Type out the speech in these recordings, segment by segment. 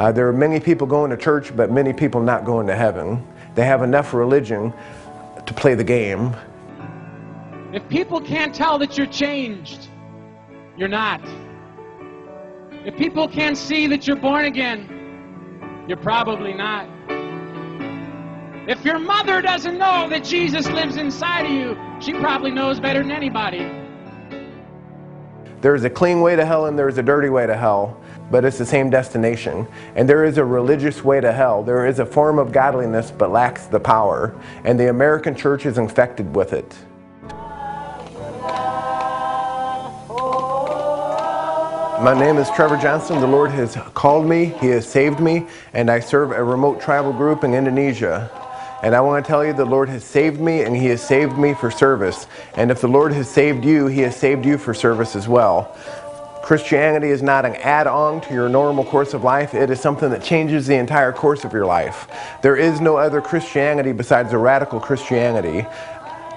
Uh, there are many people going to church, but many people not going to heaven. They have enough religion to play the game. If people can't tell that you're changed, you're not. If people can't see that you're born again, you're probably not. If your mother doesn't know that Jesus lives inside of you, she probably knows better than anybody. There is a clean way to hell and there is a dirty way to hell, but it's the same destination. And there is a religious way to hell. There is a form of godliness but lacks the power. And the American church is infected with it. My name is Trevor Johnson. The Lord has called me, He has saved me, and I serve a remote tribal group in Indonesia. And I want to tell you the Lord has saved me and He has saved me for service. And if the Lord has saved you, He has saved you for service as well. Christianity is not an add on to your normal course of life, it is something that changes the entire course of your life. There is no other Christianity besides a radical Christianity.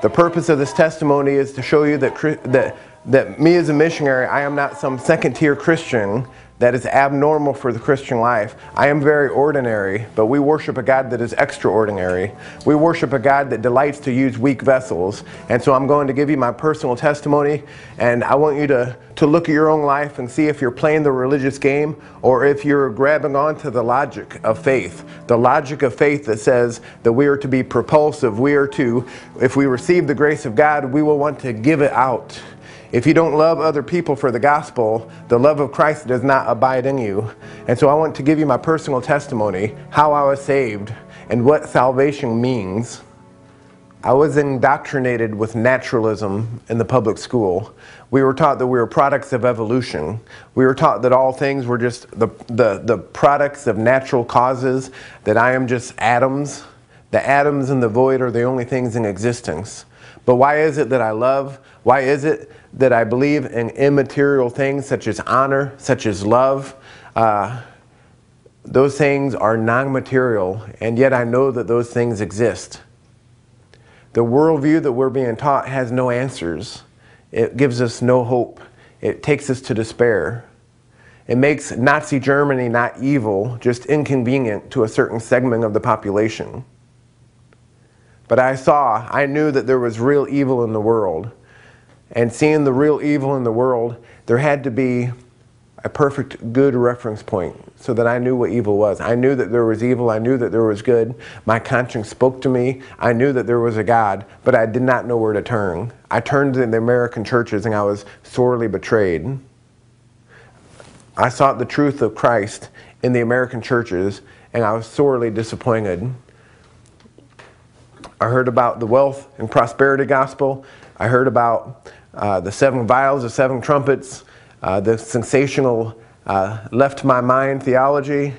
The purpose of this testimony is to show you that, that, that me as a missionary, I am not some second tier Christian that is abnormal for the Christian life. I am very ordinary, but we worship a God that is extraordinary. We worship a God that delights to use weak vessels. And so I'm going to give you my personal testimony, and I want you to, to look at your own life and see if you're playing the religious game or if you're grabbing onto the logic of faith. The logic of faith that says that we are to be propulsive. We are to, if we receive the grace of God, we will want to give it out. If you don't love other people for the gospel, the love of Christ does not abide in you. And so I want to give you my personal testimony, how I was saved, and what salvation means. I was indoctrinated with naturalism in the public school. We were taught that we were products of evolution. We were taught that all things were just the, the, the products of natural causes, that I am just atoms. The atoms in the void are the only things in existence. But why is it that I love? Why is it that I believe in immaterial things such as honor, such as love. Uh, those things are non material, and yet I know that those things exist. The worldview that we're being taught has no answers, it gives us no hope, it takes us to despair. It makes Nazi Germany not evil, just inconvenient to a certain segment of the population. But I saw, I knew that there was real evil in the world and seeing the real evil in the world, there had to be a perfect good reference point so that I knew what evil was. I knew that there was evil, I knew that there was good. My conscience spoke to me. I knew that there was a God, but I did not know where to turn. I turned to the American churches and I was sorely betrayed. I sought the truth of Christ in the American churches and I was sorely disappointed. I heard about the wealth and prosperity gospel. I heard about uh, the seven vials, the seven trumpets, uh, the sensational uh, Left Behind theology,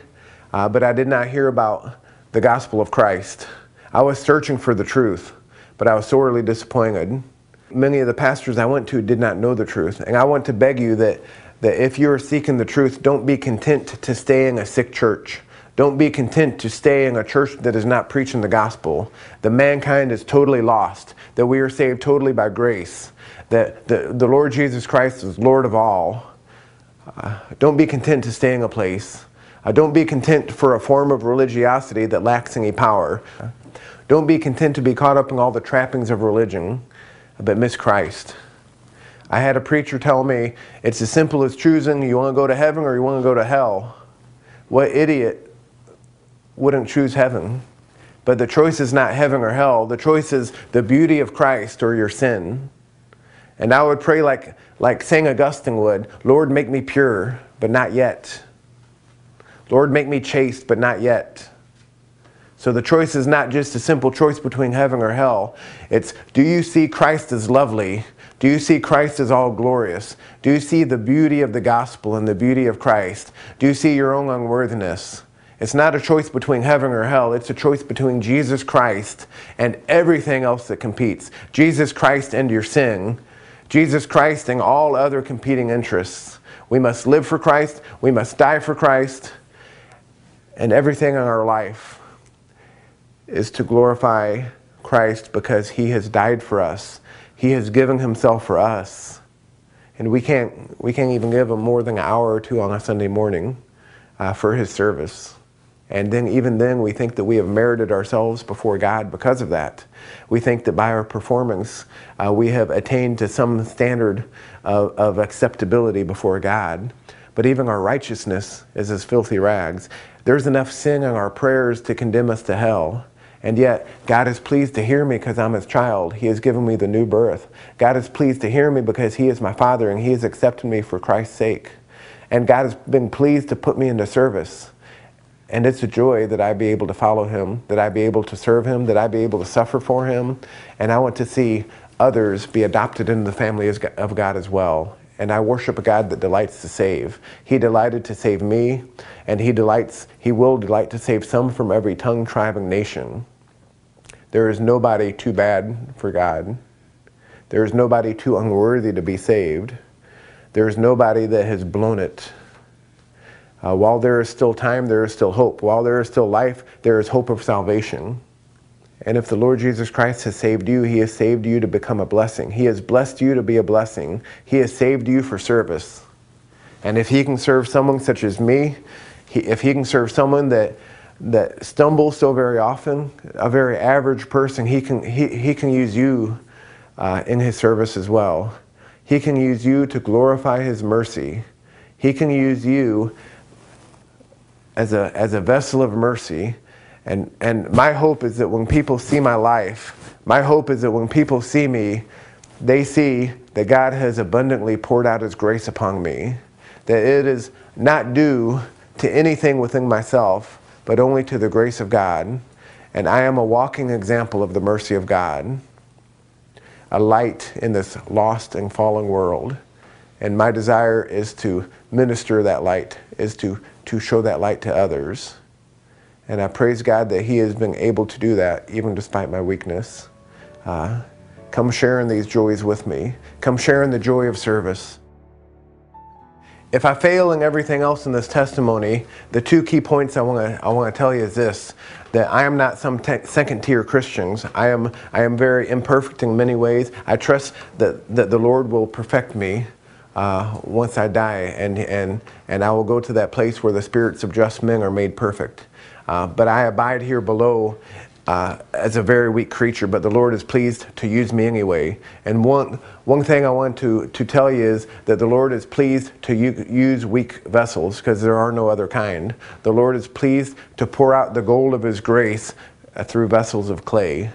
uh, but I did not hear about the gospel of Christ. I was searching for the truth, but I was sorely disappointed. Many of the pastors I went to did not know the truth, and I want to beg you that, that if you are seeking the truth, don't be content to stay in a sick church. Don't be content to stay in a church that is not preaching the gospel. That mankind is totally lost, that we are saved totally by grace, that the, the Lord Jesus Christ is Lord of all. Uh, don't be content to stay in a place. Uh, don't be content for a form of religiosity that lacks any power. Don't be content to be caught up in all the trappings of religion, but miss Christ. I had a preacher tell me it's as simple as choosing you want to go to heaven or you want to go to hell. What idiot wouldn't choose heaven. But the choice is not heaven or hell. The choice is the beauty of Christ or your sin. And I would pray like, like St. Augustine would Lord, make me pure, but not yet. Lord, make me chaste, but not yet. So the choice is not just a simple choice between heaven or hell. It's do you see Christ as lovely? Do you see Christ as all glorious? Do you see the beauty of the gospel and the beauty of Christ? Do you see your own unworthiness? It's not a choice between heaven or hell. It's a choice between Jesus Christ and everything else that competes. Jesus Christ and your sin. Jesus Christ and all other competing interests. We must live for Christ. We must die for Christ. And everything in our life is to glorify Christ because he has died for us. He has given himself for us. And we can't, we can't even give him more than an hour or two on a Sunday morning. uh, for his service. And then, even then, we think that we have merited ourselves before God because of that. We think that by our performance, uh, we have attained to some standard of, of acceptability before God. But even our righteousness is as filthy rags. There's enough sin in our prayers to condemn us to hell. And yet, God is pleased to hear me because I'm his child. He has given me the new birth. God is pleased to hear me because he is my father and he has accepted me for Christ's sake. And God has been pleased to put me into service. And it's a joy that I be able to follow him, that I be able to serve him, that I be able to suffer for him. And I want to see others be adopted into the family of God as well. And I worship a God that delights to save. He delighted to save me, and he delights, he will delight to save some from every tongue, tribe, and nation. There is nobody too bad for God. There is nobody too unworthy to be saved. There is nobody that has blown it. Uh, while there is still time, there is still hope. While there is still life, there is hope of salvation. And if the Lord Jesus Christ has saved you, He has saved you to become a blessing. He has blessed you to be a blessing. He has saved you for service. And if He can serve someone such as me, he, if He can serve someone that that stumbles so very often, a very average person, he can, he, he can use you uh, in his service as well. He can use you to glorify his mercy. He can use you as a, as a vessel of mercy. And, and my hope is that when people see my life, my hope is that when people see me, they see that God has abundantly poured out his grace upon me, that it is not due to anything within myself, but only to the grace of God. And I am a walking example of the mercy of God, a light in this lost and fallen world. And my desire is to minister that light, is to, to show that light to others. And I praise God that He has been able to do that, even despite my weakness. Uh, come sharing these joys with me. Come sharing the joy of service. If I fail in everything else in this testimony, the two key points I want to I want to tell you is this: that I am not some second-tier Christians. I am I am very imperfect in many ways. I trust that that the Lord will perfect me uh, once I die, and and and I will go to that place where the spirits of just men are made perfect. Uh, but I abide here below uh, as a very weak creature, but the Lord is pleased to use me anyway. And one, one thing I want to, to tell you is that the Lord is pleased to use weak vessels because there are no other kind. The Lord is pleased to pour out the gold of His grace uh, through vessels of clay.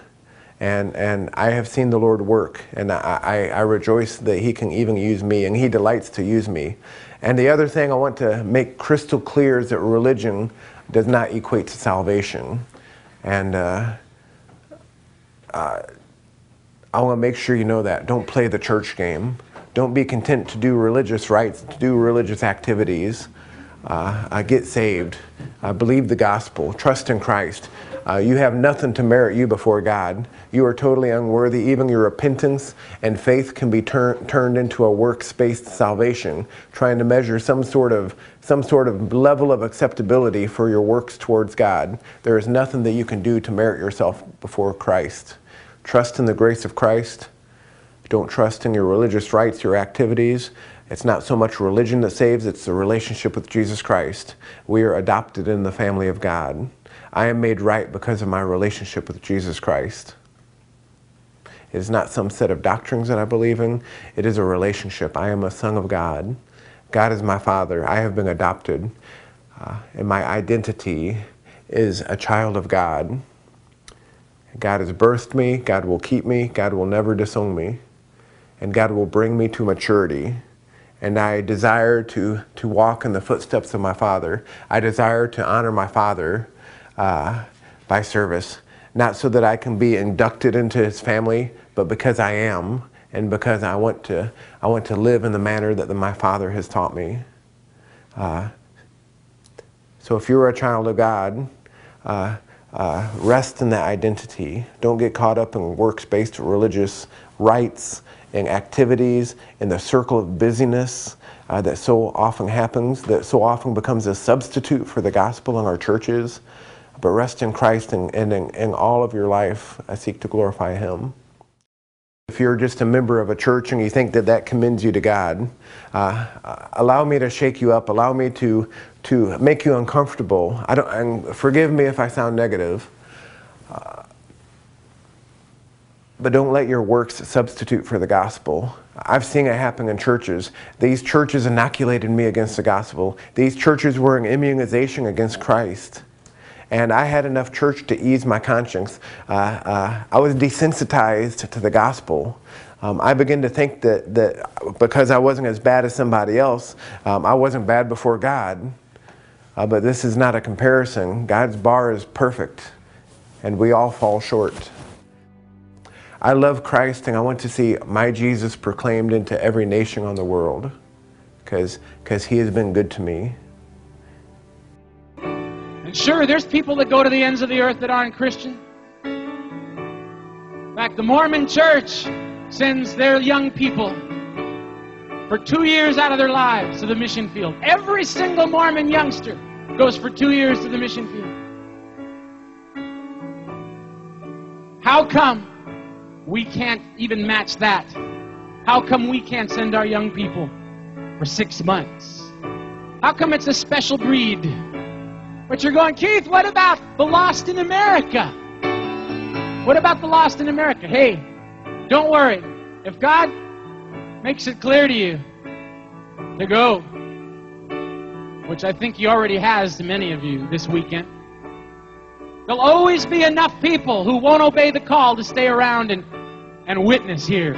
And, and I have seen the Lord work, and I, I, rejoice that He can even use me, and He delights to use me. And the other thing I want to make crystal clear is that religion does not equate to salvation. And uh, uh, I want to make sure you know that. Don't play the church game. Don't be content to do religious rites, to do religious activities. Uh, get saved. I believe the gospel. Trust in Christ. Uh, you have nothing to merit you before God. You are totally unworthy. Even your repentance and faith can be tur- turned into a works-based salvation, trying to measure some sort of some sort of level of acceptability for your works towards God. There is nothing that you can do to merit yourself before Christ. Trust in the grace of Christ. Don't trust in your religious rites, your activities. It's not so much religion that saves, it's the relationship with Jesus Christ. We are adopted in the family of God. I am made right because of my relationship with Jesus Christ. It is not some set of doctrines that I believe in, it is a relationship. I am a son of God. God is my father. I have been adopted, uh, and my identity is a child of God. God has birthed me, God will keep me, God will never disown me, and God will bring me to maturity. And I desire to, to walk in the footsteps of my Father. I desire to honor my Father uh, by service, not so that I can be inducted into his family, but because I am, and because I want to, I want to live in the manner that the, my Father has taught me. Uh, so if you're a child of God, uh, uh, rest in that identity. Don't get caught up in works-based religious rites and activities in the circle of busyness uh, that so often happens, that so often becomes a substitute for the gospel in our churches but rest in Christ and, and in, in all of your life, I seek to glorify Him. If you're just a member of a church and you think that that commends you to God, uh, allow me to shake you up. Allow me to to make you uncomfortable. I don't. And forgive me if I sound negative. Uh, but don't let your works substitute for the gospel. I've seen it happen in churches. These churches inoculated me against the gospel. These churches were an immunization against Christ. And I had enough church to ease my conscience. Uh, uh, I was desensitized to the gospel. Um, I began to think that, that because I wasn't as bad as somebody else, um, I wasn't bad before God. Uh, but this is not a comparison. God's bar is perfect, and we all fall short. I love Christ and I want to see my Jesus proclaimed into every nation on the world because he has been good to me. And sure, there's people that go to the ends of the earth that aren't Christian. In fact, the Mormon church sends their young people for two years out of their lives to the mission field. Every single Mormon youngster goes for two years to the mission field. How come we can't even match that? How come we can't send our young people for six months? How come it's a special breed? But you're going, Keith, what about the lost in America? What about the lost in America? Hey, don't worry. If God makes it clear to you to go, which I think He already has to many of you this weekend, there'll always be enough people who won't obey the call to stay around and and witness here.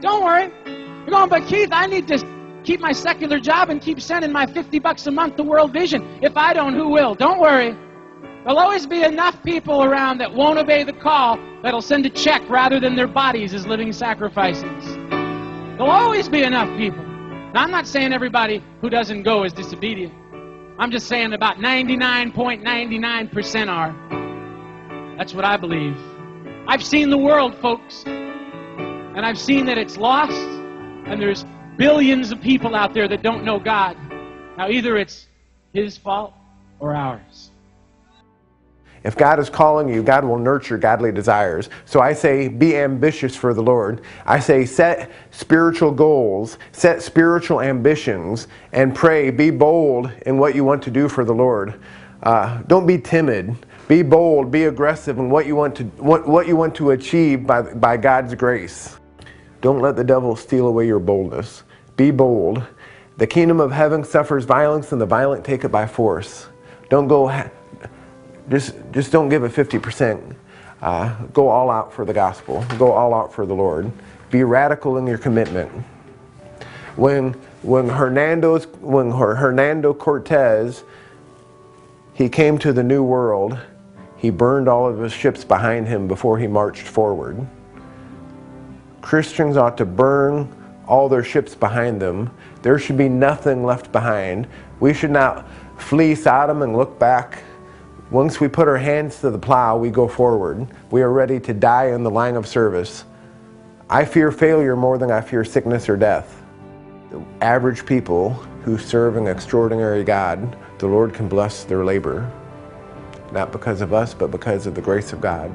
Don't worry. You're going, but Keith, I need to keep my secular job and keep sending my 50 bucks a month to World Vision. If I don't, who will? Don't worry. There'll always be enough people around that won't obey the call that'll send a check rather than their bodies as living sacrifices. There'll always be enough people. Now, I'm not saying everybody who doesn't go is disobedient. I'm just saying about 99.99% are. That's what I believe. I've seen the world, folks. And I've seen that it's lost, and there's billions of people out there that don't know God. Now, either it's His fault or ours. If God is calling you, God will nurture godly desires. So I say, be ambitious for the Lord. I say, set spiritual goals, set spiritual ambitions, and pray. Be bold in what you want to do for the Lord. Uh, don't be timid. Be bold, be aggressive in what you want to, what, what you want to achieve by, by God's grace. Don't let the devil steal away your boldness. Be bold. The kingdom of heaven suffers violence and the violent take it by force. Don't go, just, just don't give it 50%. Uh, go all out for the gospel. Go all out for the Lord. Be radical in your commitment. When, when, Hernando's, when Hernando Cortez, he came to the New World, he burned all of his ships behind him before he marched forward. Christians ought to burn all their ships behind them. There should be nothing left behind. We should not flee Sodom and look back. Once we put our hands to the plow, we go forward. We are ready to die in the line of service. I fear failure more than I fear sickness or death. The average people who serve an extraordinary God, the Lord can bless their labor not because of us, but because of the grace of God.